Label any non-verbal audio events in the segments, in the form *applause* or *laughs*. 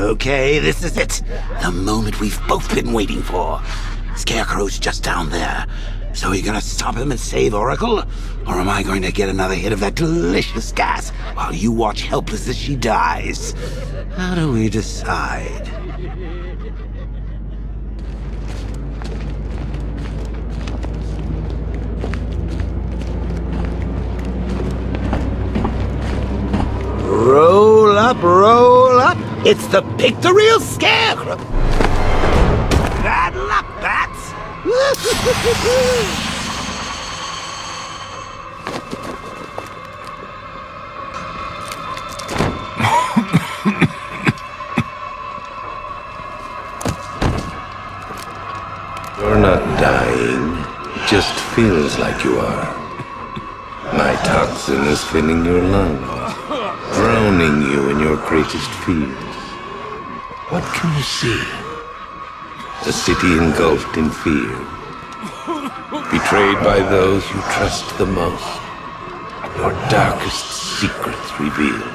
Okay, this is it. The moment we've both been waiting for. Scarecrow's just down there. So are you gonna stop him and save Oracle? Or am I going to get another hit of that delicious gas while you watch helpless as she dies? How do we decide? Roll up, roll up. It's the Pictorial Scarecrow. Bad luck, bats. You're not dying. It just feels like you are. My toxin is filling your lungs, drowning you in your greatest fears. What can you see? A city engulfed in fear. Betrayed by those you trust the most. Your darkest secrets revealed.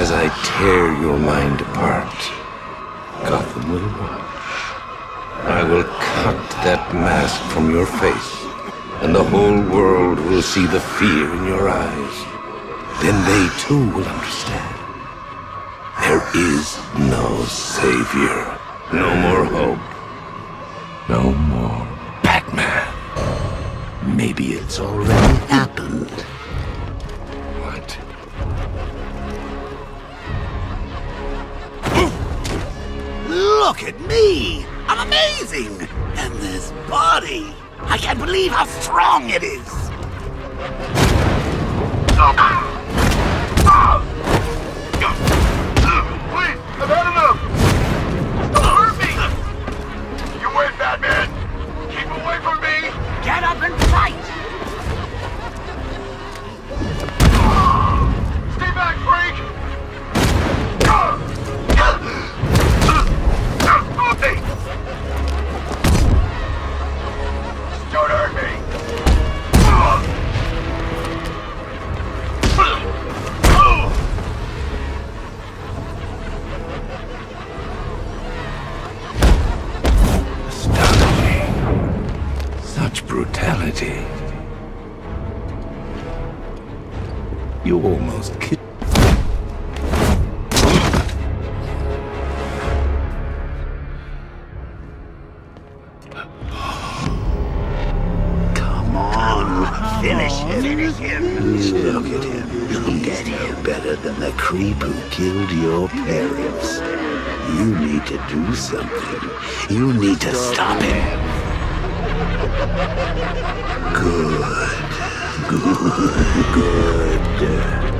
As I tear your mind apart, Gotham will watch. I will cut that mask from your face, and the whole world will see the fear in your eyes. Then they too will understand. There is no savior, no more hope, no more Batman. Maybe it's already happened. What? Look at me! I'm amazing! And this body! I can't believe how strong it is! Oh, creep who killed your parents. You need to do something. You need to stop him. Good. Good. Good.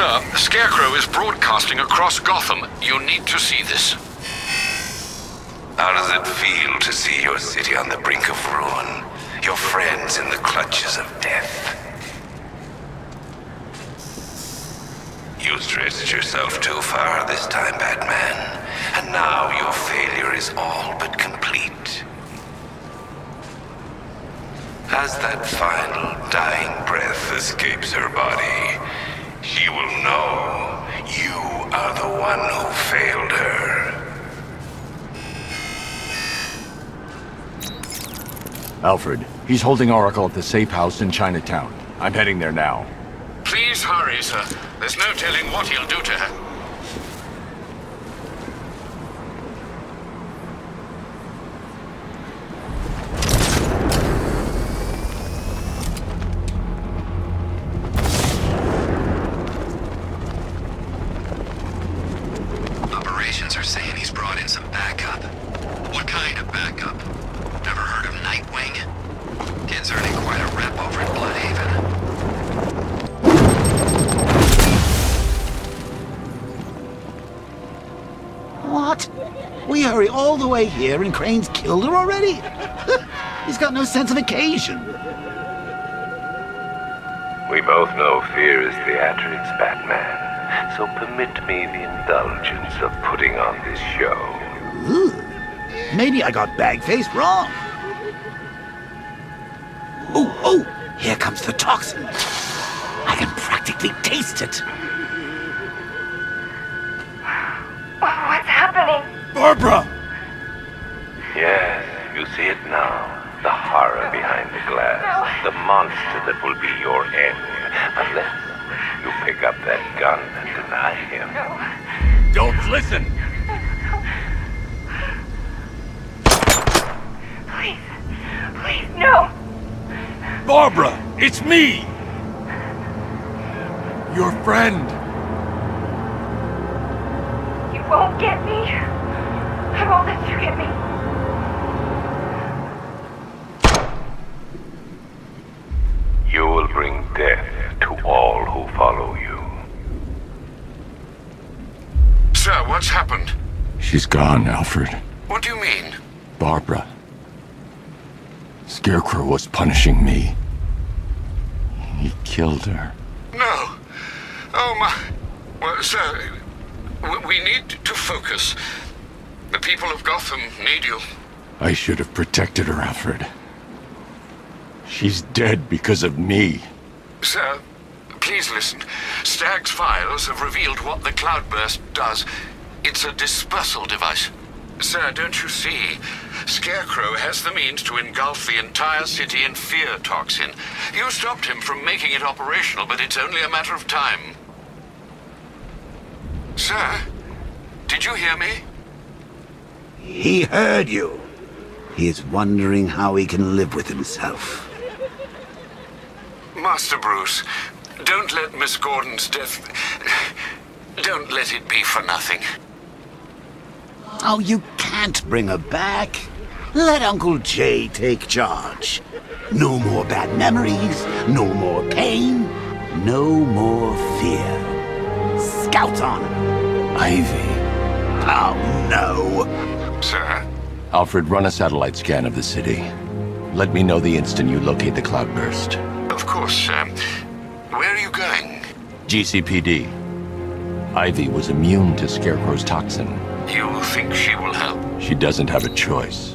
Sir, Scarecrow is broadcasting across Gotham. You need to see this. How does it feel to see your city on the brink of ruin? Your friends in the clutches of death? You stretched yourself too far this time, Batman. And now your failure is all but complete. As that final dying breath escapes her body, she will know you are the one who failed her. Alfred, he's holding Oracle at the safe house in Chinatown. I'm heading there now. Please hurry, sir. There's no telling what he'll do to her. All the way here and Crane's killed her already? *laughs* He's got no sense of occasion. We both know fear is theatrics, Batman. So permit me the indulgence of putting on this show. Ooh, maybe I got Bagface wrong. Oh, oh, here comes the toxin. I can practically taste it. The monster that will be your end. Unless you pick up that gun and deny him. Don't listen! Please, please, no! Barbara, it's me! Your friend! You won't get me. She's gone, Alfred. What do you mean? Barbara. Scarecrow was punishing me. He killed her. No. Oh, my. Well, sir, we need to focus. The people of Gotham need you. I should have protected her, Alfred. She's dead because of me. Sir, please listen. Stagg's files have revealed what the cloudburst does. It's a dispersal device. Sir, don't you see? Scarecrow has the means to engulf the entire city in fear toxin. You stopped him from making it operational, but it's only a matter of time. Sir, did you hear me? He heard you. He is wondering how he can live with himself. Master Bruce, don't let Miss Gordon's death. Don't let it be for nothing. Oh, you can't bring her back. Let Uncle Jay take charge. No more bad memories, no more pain, no more fear. Scout on her. Ivy. Oh, no. Sir? Alfred, run a satellite scan of the city. Let me know the instant you locate the cloudburst. Of course, sir. Where are you going? GCPD. Ivy was immune to Scarecrow's toxin. You think she will help? She doesn't have a choice.